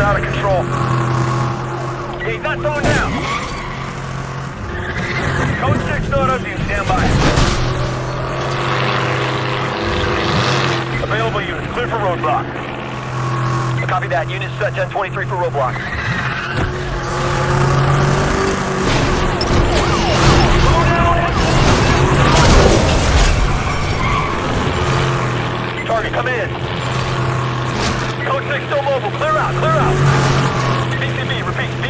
And out of control. He's not slowing down. Code 6 autos, you stand by. Available units, clear for roadblock. Copy that. Units set 1023 for roadblock. Target, come in. Code 6 still mobile. Clear out, clear out. BCB, repeat,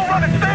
don't want to.